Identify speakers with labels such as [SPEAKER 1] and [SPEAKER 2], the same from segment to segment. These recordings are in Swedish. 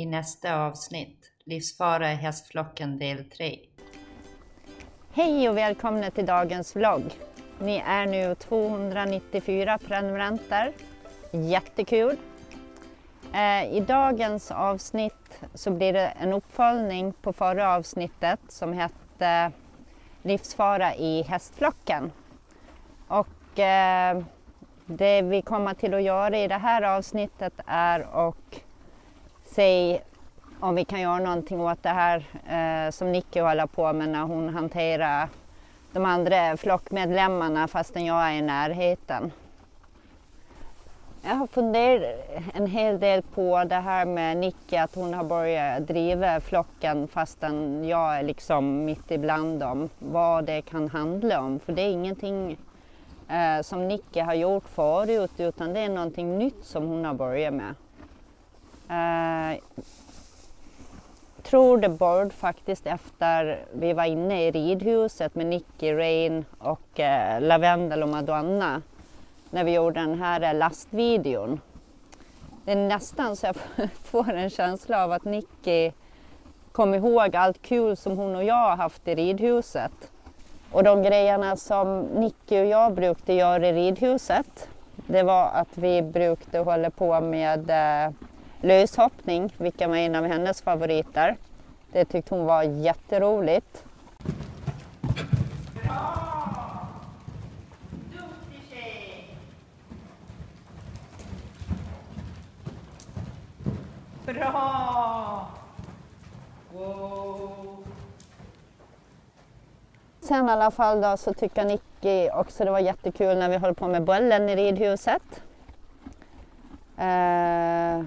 [SPEAKER 1] i nästa avsnitt. Livsfara i hästflocken del 3.
[SPEAKER 2] Hej och välkomna till dagens vlogg. Ni är nu 294 prenumeranter. Jättekul! Eh, I dagens avsnitt så blir det en uppföljning på förra avsnittet som hette Livsfara i hästflocken. Och eh, det vi kommer till att göra i det här avsnittet är att se om vi kan göra någonting åt det här eh, som Nicky håller på med när hon hanterar de andra flockmedlemmarna fastän jag är i närheten. Jag har funderat en hel del på det här med Nicky, att hon har börjat driva flocken fastän jag är liksom mitt ibland dem. Vad det kan handla om, för det är ingenting eh, som Nicky har gjort förut utan det är någonting nytt som hon har börjat med. Eh, tror det började faktiskt efter vi var inne i ridhuset med Nicky, Rain och eh, Lavendel och Madonna när vi gjorde den här eh, lastvideon. Det är nästan så jag får en känsla av att Nicky kom ihåg allt kul som hon och jag har haft i ridhuset. Och de grejerna som Nicky och jag brukade göra i ridhuset, det var att vi brukade hålla på med eh, löshoppning, vilket var en av hennes favoriter. Det tyckte hon var jätteroligt.
[SPEAKER 1] Bra! Wow.
[SPEAKER 2] Sen i alla fall då så tycker Nicky också det var jättekul när vi höll på med bollen i ridhuset. Eh,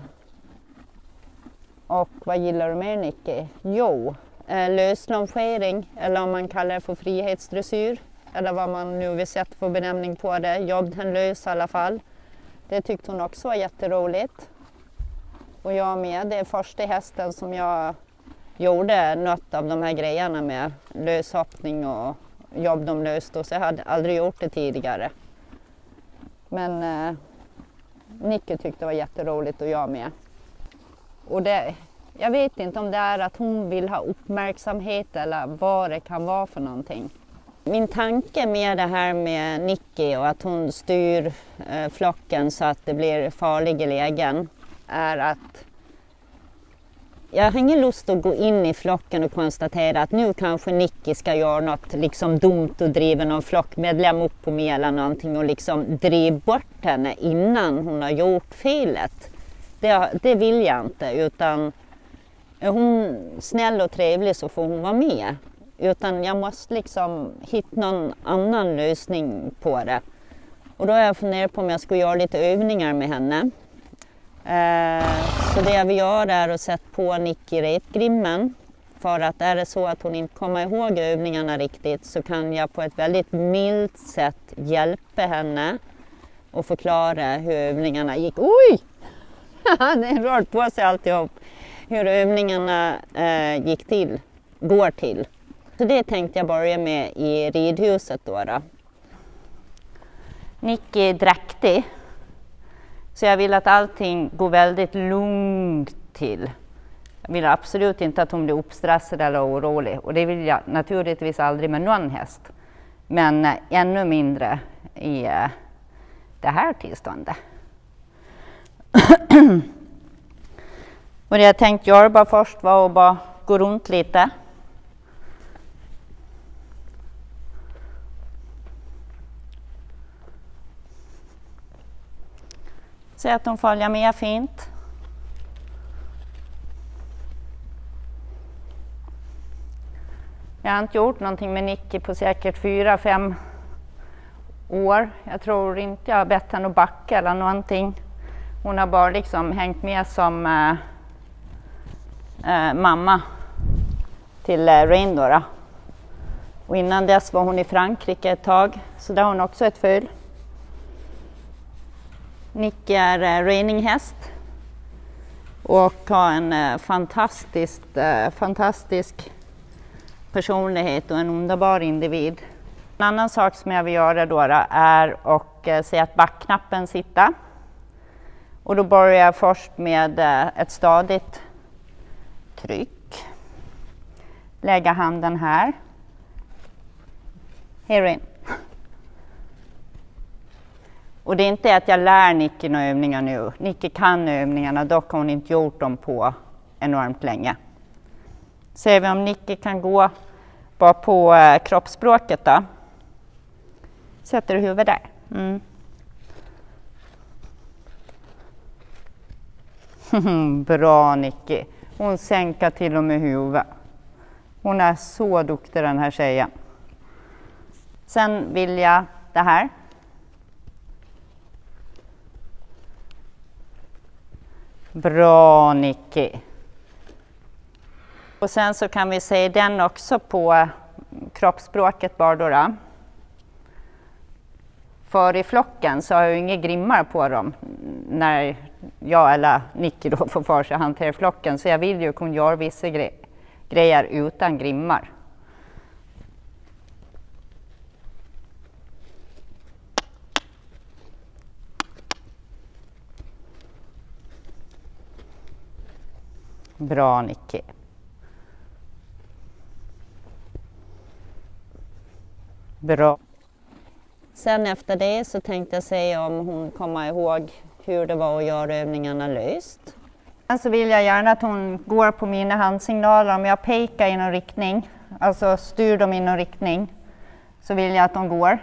[SPEAKER 2] och vad gillar du mer Nicky? Jo, eh, löslongering eller om man kallar det för frihetsdressyr eller vad man nu vill sätta för benämning på det. Jobb den lös i alla fall. Det tyckte hon också var jätteroligt. Och jag med. Det är första hästen som jag gjorde något av de här grejerna med löshoppning och jobb de löste. Så jag hade aldrig gjort det tidigare. Men eh, Nicky tyckte det var jätteroligt och jag med. Och det, jag vet inte om det är att hon vill ha uppmärksamhet eller vad det kan vara för någonting. Min tanke med det här med Nicky och att hon styr eh, flocken så att det blir farliga lägen är att jag har ingen lust att gå in i flocken och konstatera att nu kanske Nicky ska göra något liksom dumt och driva någon flockmedlem upp på mig eller någonting och liksom driva bort henne innan hon har gjort felet. Det, det vill jag inte utan är hon snäll och trevlig så får hon vara med. Utan jag måste liksom hitta någon annan lösning på det. Och då har jag funderat på om jag skulle göra lite övningar med henne. Eh, så det jag vill göra är att sätta på Nicky repgrimmen. För att är det så att hon inte kommer ihåg övningarna riktigt så kan jag på ett väldigt milt sätt hjälpa henne och förklara hur övningarna gick. Oj! Den rört på sig alltihop. Hur övningarna eh, gick till, går till. Så det tänkte jag börja med i ridhuset då. då. Nicky är dräktig så jag vill att allting går väldigt lugnt till. Jag vill absolut inte att hon blir uppstressad eller orolig och det vill jag naturligtvis aldrig med någon häst. Men eh, ännu mindre i eh, det här tillståndet. och det jag tänkte göra bara först var att bara gå runt lite. Se att de följer med fint. Jag har inte gjort någonting med Nicky på säkert fyra, fem år. Jag tror inte jag har bett henne att backa eller någonting. Hon har bara liksom hängt med som eh, eh, mamma till eh, Rain då, då. Och innan dess var hon i Frankrike ett tag, så där har hon också ett föl. Nicky är eh, reininghäst och har en eh, fantastisk, eh, fantastisk personlighet och en underbar individ. En annan sak som jag vill göra då, då är att eh, se att backknappen sitter. Och då börjar jag först med eh, ett stadigt tryck. Lägga handen här. Here in. Och det är inte att jag lär Nicky några övningar nu. Nicky kan övningarna, dock har hon inte gjort dem på enormt länge. Ser vi om Nicky kan gå bara på eh, kroppsspråket då. Sätter du huvudet där. Mm. Bra Nicky. Hon sänkar till och med huvudet. Hon är så duktig den här tjejen. Sen vill jag det här. Bra Nicky. Och sen så kan vi se den också på kroppsspråket bara då. då. För i flocken så har jag inga grimmar på dem när jag eller Nicky då får för sig att hantera flocken så jag vill ju kunna göra vissa gre grejer utan grimmar. Bra Nicky. Bra. Sen efter det så tänkte jag se om hon kommer ihåg hur det var att göra övningarna löst. Sen så vill jag gärna att hon går på mina handsignaler. Om jag pekar i någon riktning, alltså styr dem i någon riktning, så vill jag att de går.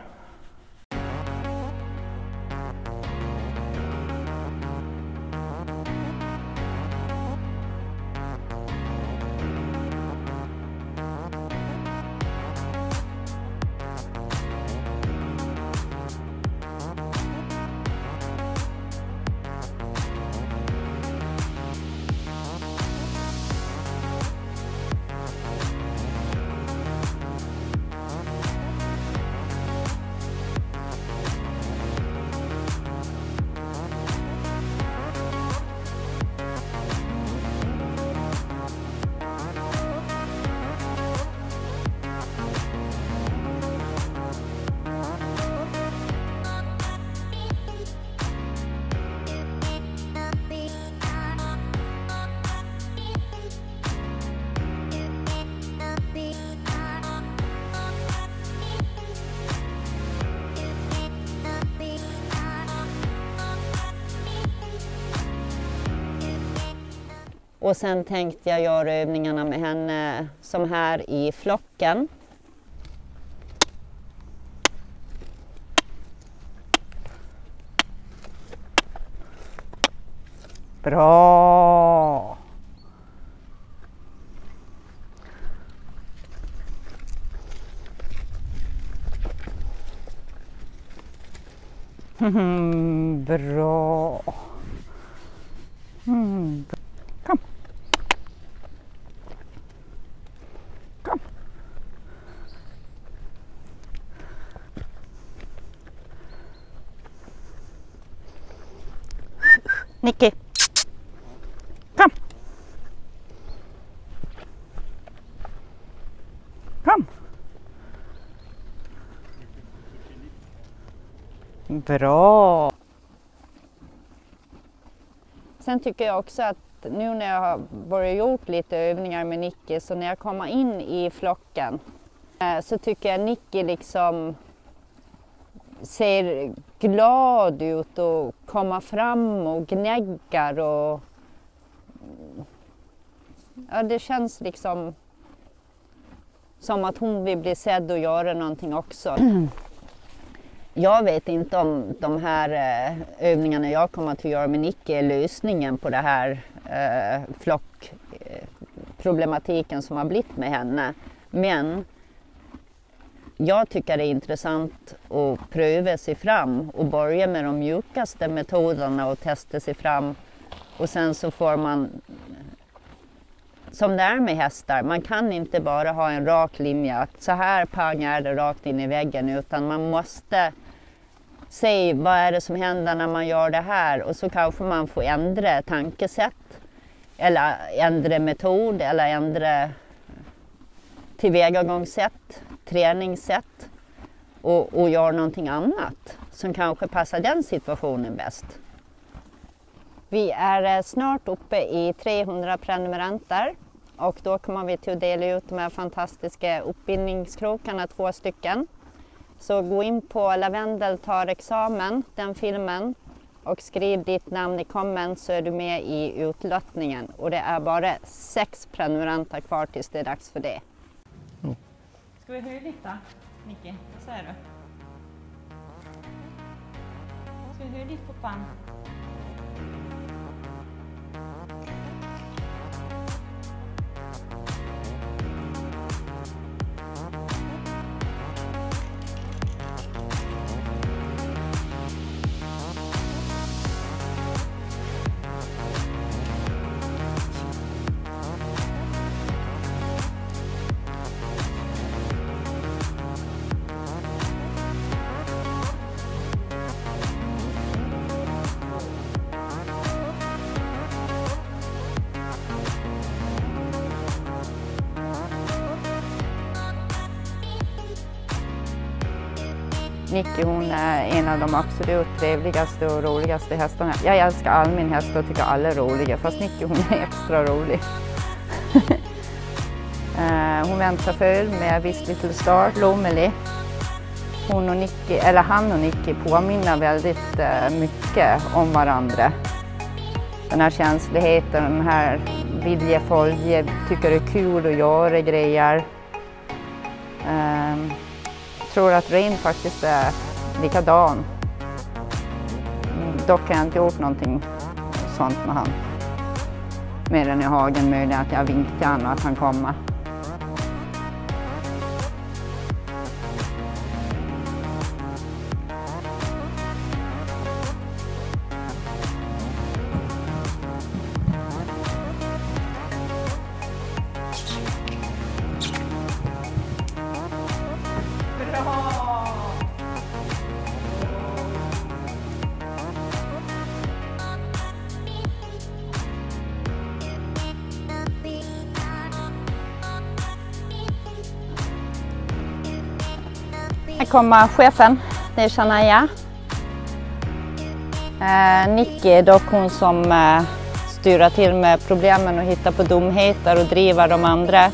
[SPEAKER 2] Och sen tänkte jag göra övningarna med henne som här i flocken. Bra! Bra! Mm. Nicky. Kom. Kom. Bra. Sen tycker jag också att nu när jag har börjat gjort lite övningar med Nicky så när jag kommer in i flocken eh, så tycker jag Nicky liksom ser glad ut och kommer fram och gnäggar och ja, det känns liksom som att hon vill bli sedd och göra någonting också. Jag vet inte om de här eh, övningarna jag kommer att göra med Nicky är lösningen på det här eh, flockproblematiken eh, som har blivit med henne. Men jag tycker det är intressant att pröva sig fram och börja med de mjukaste metoderna och testa sig fram. Och sen så får man, som det är med hästar, man kan inte bara ha en rak linje, att så här pang är det rakt in i väggen, utan man måste se vad är det som händer när man gör det här och så kanske man får ändra tankesätt eller ändra metod eller ändra tillvägagångssätt, träningssätt och, och gör någonting annat som kanske passar den situationen bäst. Vi är eh, snart uppe i 300 prenumeranter och då kommer vi till att dela ut de här fantastiska uppbindningskrokarna, två stycken. Så gå in på Lavendel tar examen, den filmen, och skriv ditt namn i komment så är du med i utlottningen. Och det är bara sex prenumeranter kvar tills det är dags för det.
[SPEAKER 3] Ska vi höja lite, Micke? Vad säger du? Ska vi höja lite på pannan?
[SPEAKER 1] Nicky hon är en av de absolut trevligaste och roligaste hästarna. Jag älskar all min häst och tycker alla är roliga, fast Nicky hon är extra rolig. Eh, hon väntar för med Viss Little Star, Lomeli. Hon och Nicky, eller han och Nicky påminner väldigt eh, mycket om varandra. Den här känsligheten, den här vilja följa, tycker det är kul att göra grejer. Ehm, Tror att Rain faktiskt är likadan. Mm, dock har jag inte gjort någonting sånt med han. Mer än i hagen möjligen att jag vinkade till honom att han kommer. Här kommer chefen, det är Shania. Eh, Nicky är dock hon som eh, styrar till med problemen och hittar på dumheter och driver de andra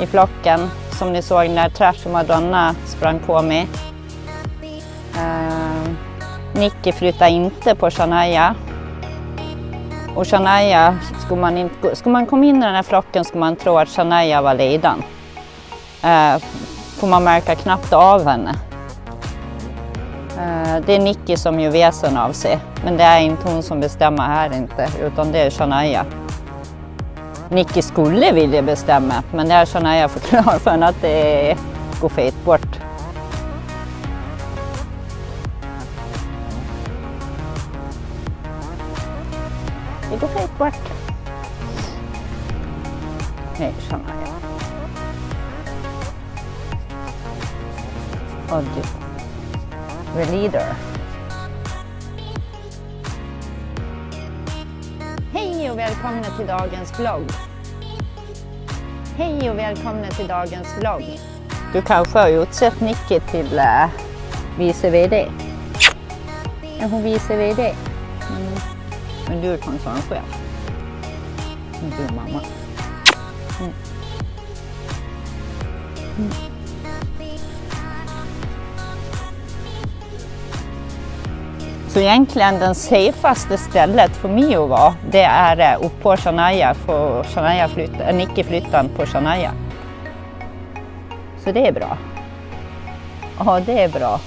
[SPEAKER 1] i flocken. Som ni såg när Trash och Madonna sprang på mig. Eh, Nicky flyttar inte på Shania. Och Shania, skulle man, inte, skulle man komma in i den här flocken skulle man tro att Shania var ledaren. Eh, får man märka knappt av henne. Eh, det är Nicky som gör väsen av sig, men det är inte hon som bestämmer här inte, utan det är Shania. Nicky skulle vilja bestämma, men det är Shania förklarar för henne att det går fet bort. Och du, the leader. Hej och välkomna till dagens vlogg. Hej och välkomna till dagens vlogg. Du kanske har utsett Nicky till uh, vice VD? Är hon vice VD? Mm. Men du är koncernchef. Du är mamma. Mm. Mm. Så egentligen det säkraste stället för mig att vara, det är eh, uppe på Shania, för Shania flytt, eh, en icke-flyttan på Shania. Så det är bra. Ja, det är bra.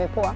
[SPEAKER 2] Vi på.